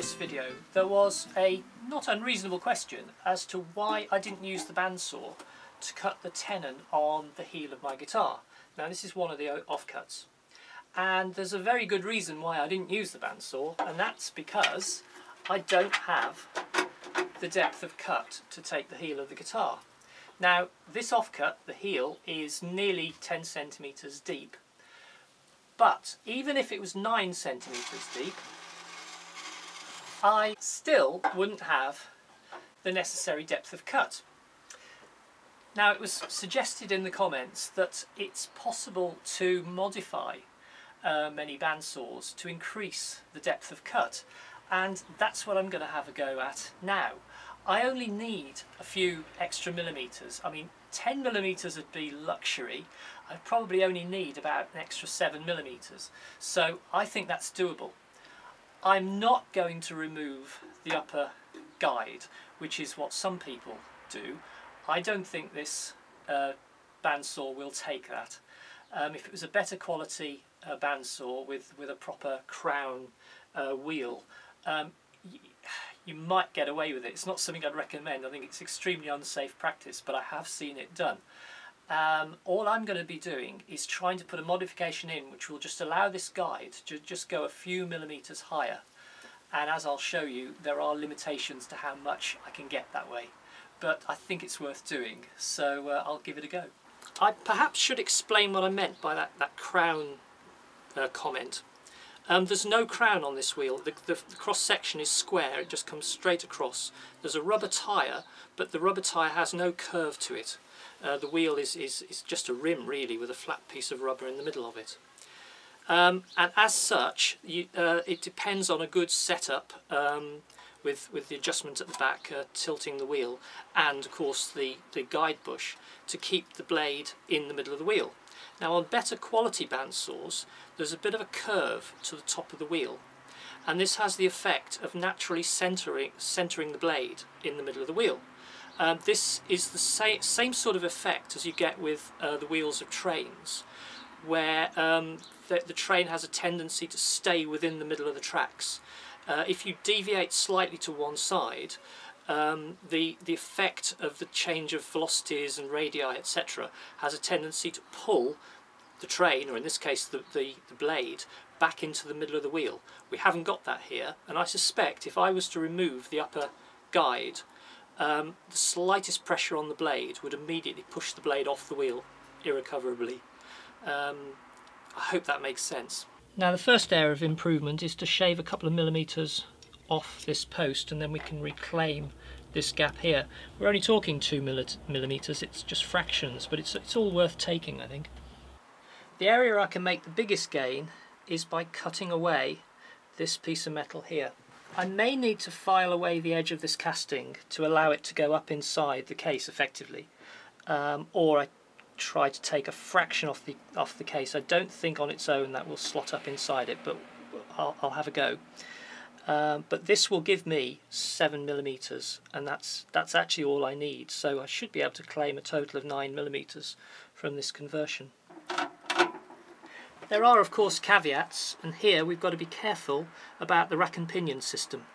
previous video there was a not unreasonable question as to why I didn't use the bandsaw to cut the tenon on the heel of my guitar. Now this is one of the offcuts and there's a very good reason why I didn't use the bandsaw and that's because I don't have the depth of cut to take the heel of the guitar. Now this offcut, the heel, is nearly 10 centimetres deep but even if it was 9 centimetres deep I still wouldn't have the necessary depth of cut. Now it was suggested in the comments that it's possible to modify uh, many bandsaws to increase the depth of cut and that's what I'm going to have a go at now. I only need a few extra millimetres. I mean 10 millimetres would be luxury. I probably only need about an extra 7 millimetres. So I think that's doable. I'm not going to remove the upper guide, which is what some people do. I don't think this uh, bandsaw will take that. Um, if it was a better quality uh, bandsaw with, with a proper crown uh, wheel, um, you might get away with it. It's not something I'd recommend. I think it's extremely unsafe practice, but I have seen it done. Um, all I'm going to be doing is trying to put a modification in which will just allow this guide to just go a few millimetres higher and as I'll show you there are limitations to how much I can get that way but I think it's worth doing so uh, I'll give it a go. I perhaps should explain what I meant by that, that crown uh, comment. Um, there's no crown on this wheel, the, the, the cross section is square, it just comes straight across. There's a rubber tyre but the rubber tyre has no curve to it. Uh, the wheel is, is, is just a rim really with a flat piece of rubber in the middle of it. Um, and as such, you, uh, it depends on a good setup um, with, with the adjustment at the back, uh, tilting the wheel, and of course the, the guide bush to keep the blade in the middle of the wheel. Now on better quality bandsaws, there's a bit of a curve to the top of the wheel, and this has the effect of naturally centering, centering the blade in the middle of the wheel. Um, this is the same, same sort of effect as you get with uh, the wheels of trains, where um, the, the, train has a tendency to stay within the middle of the tracks. Uh, if you deviate slightly to one side, um, the, the effect of the change of velocities and radii, etc., has a tendency to pull the train, or in this case the, the, the blade, back into the middle of the wheel. We haven't got that here, and I suspect if I was to remove the upper guide um, the slightest pressure on the blade would immediately push the blade off the wheel irrecoverably. Um, I hope that makes sense. Now the first area of improvement is to shave a couple of millimetres off this post and then we can reclaim this gap here. We're only talking two millimetres, it's just fractions, but it's, it's all worth taking I think. The area I can make the biggest gain is by cutting away this piece of metal here. I may need to file away the edge of this casting to allow it to go up inside the case effectively um, or I try to take a fraction off the off the case. I don't think on its own that will slot up inside it but I'll, I'll have a go. Um, but this will give me 7 millimeters and that's that's actually all I need so I should be able to claim a total of 9 millimeters from this conversion. There are of course caveats and here we've got to be careful about the rack and pinion system.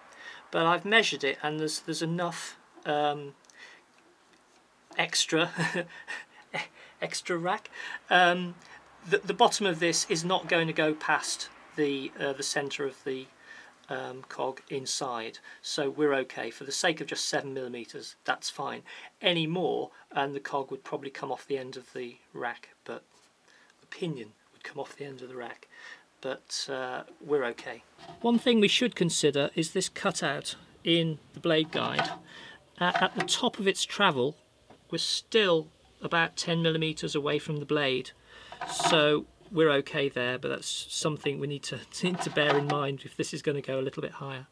But I've measured it and there's, there's enough um, extra extra rack. Um, the, the bottom of this is not going to go past the, uh, the centre of the um, cog inside. So we're okay. For the sake of just 7 millimeters that's fine. Any more and the cog would probably come off the end of the rack but the pinion come off the end of the rack but uh, we're okay. One thing we should consider is this cutout in the blade guide. Uh, at the top of its travel we're still about 10 millimeters away from the blade so we're okay there but that's something we need to, need to bear in mind if this is going to go a little bit higher.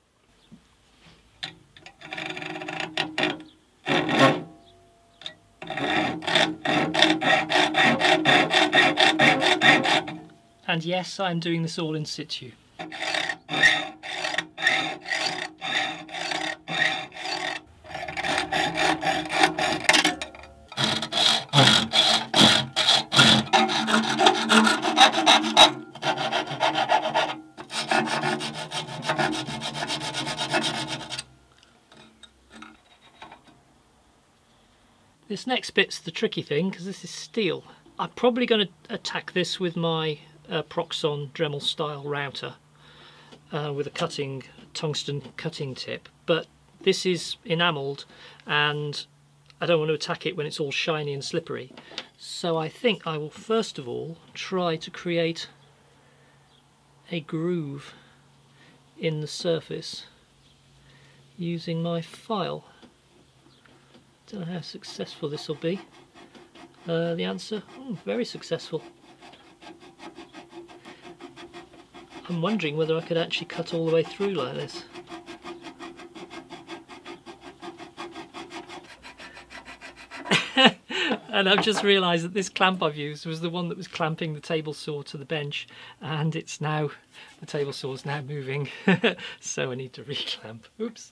And yes, I'm doing this all in situ. This next bit's the tricky thing because this is steel. I'm probably going to attack this with my uh, Proxxon Dremel style router uh, with a cutting tungsten cutting tip but this is enamelled and I don't want to attack it when it's all shiny and slippery so I think I will first of all try to create a groove in the surface using my file. Don't know how successful this will be. Uh, the answer, oh, very successful. I'm wondering whether I could actually cut all the way through like this. and I've just realised that this clamp I've used was the one that was clamping the table saw to the bench and it's now, the table saw is now moving so I need to reclamp. Oops.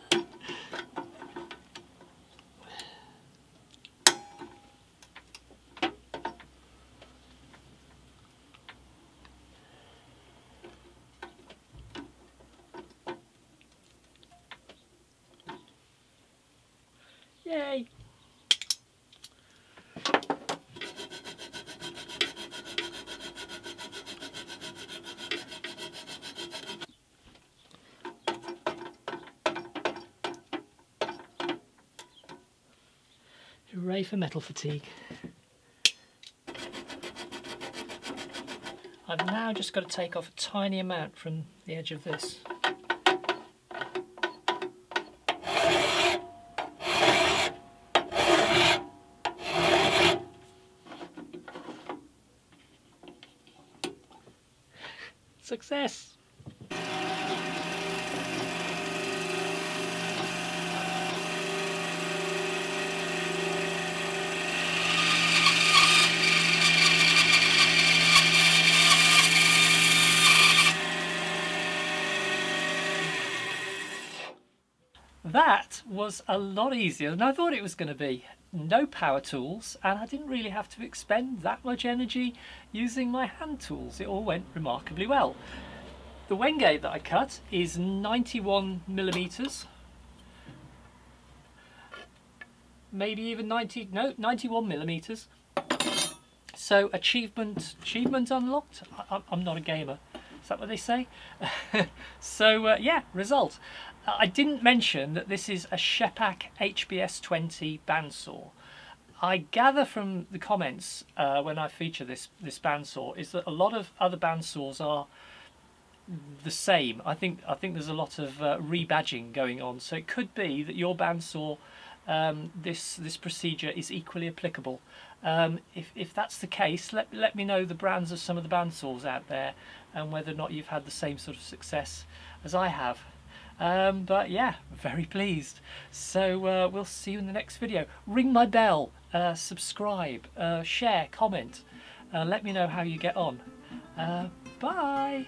Hooray for metal fatigue. I've now just got to take off a tiny amount from the edge of this. Success! That was a lot easier than I thought it was going to be. No power tools and I didn't really have to expend that much energy using my hand tools. It all went remarkably well. The Wenge that I cut is 91 millimeters. Maybe even 90, no, 91 millimeters. So achievement, achievement unlocked. I, I'm not a gamer. Is that what they say? so uh, yeah, result. I didn't mention that this is a Scheppach HBS 20 bandsaw. I gather from the comments uh, when I feature this this bandsaw is that a lot of other bandsaws are the same. I think I think there's a lot of uh, rebadging going on. So it could be that your bandsaw um, this this procedure is equally applicable. Um, if, if that's the case, let, let me know the brands of some of the bandsaws out there and whether or not you've had the same sort of success as I have. Um, but yeah, very pleased. So uh, we'll see you in the next video. Ring my bell, uh, subscribe, uh, share, comment. Uh, let me know how you get on. Uh, bye!